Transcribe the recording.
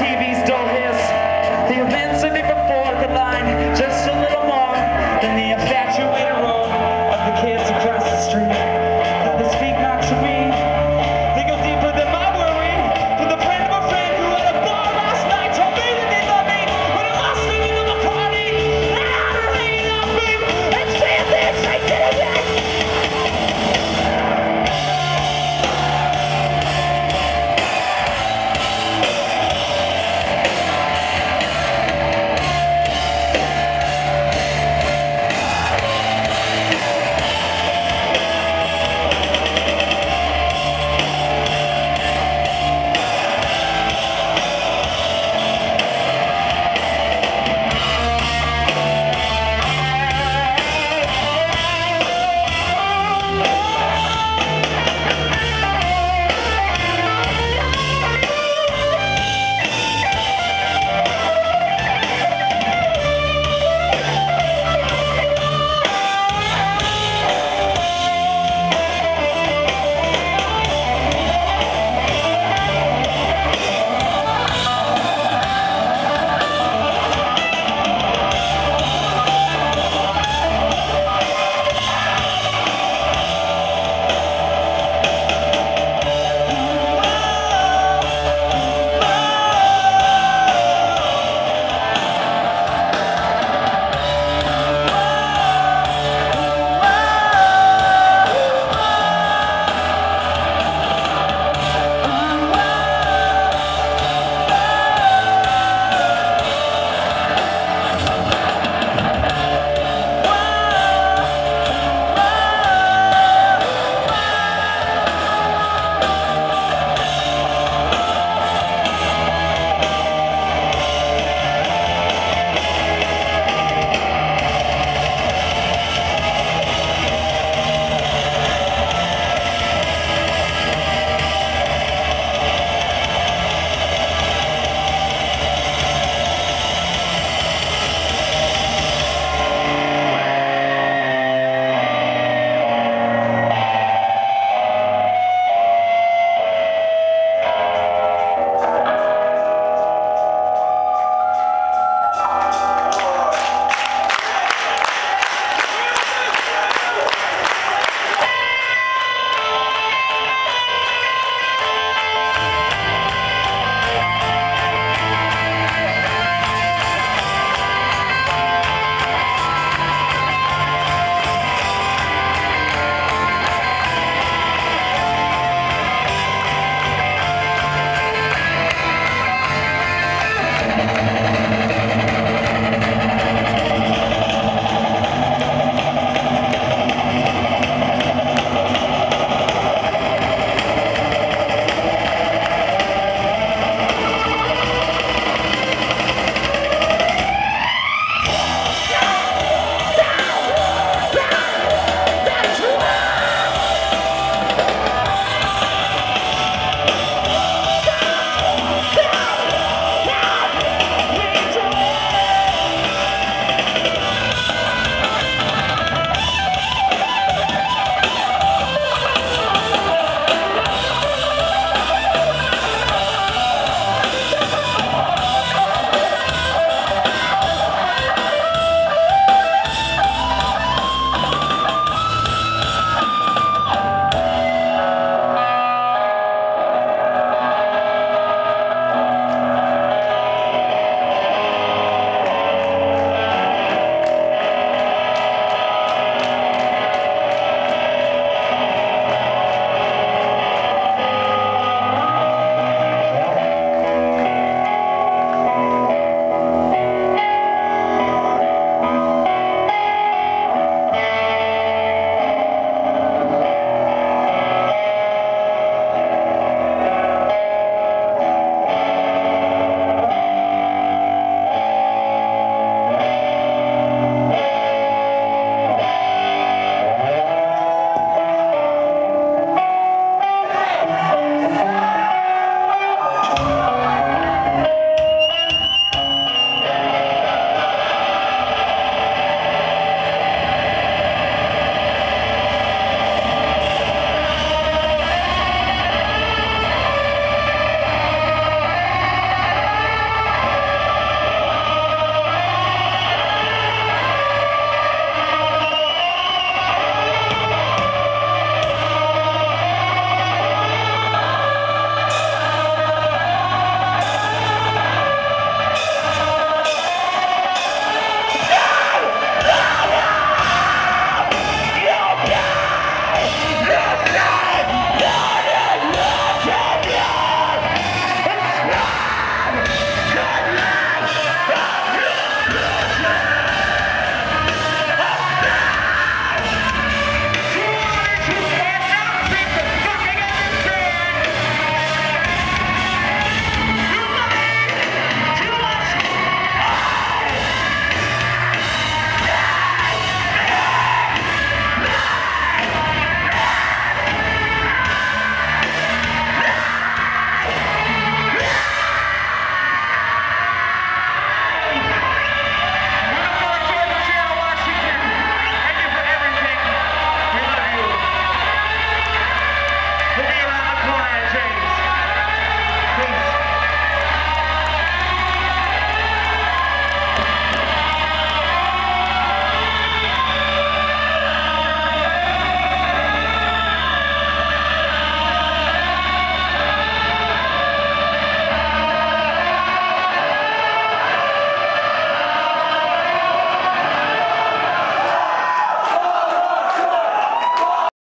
TV's Doll Hiss, the events of